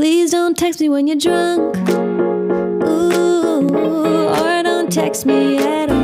Please don't text me when you're drunk. Ooh, or don't text me at all.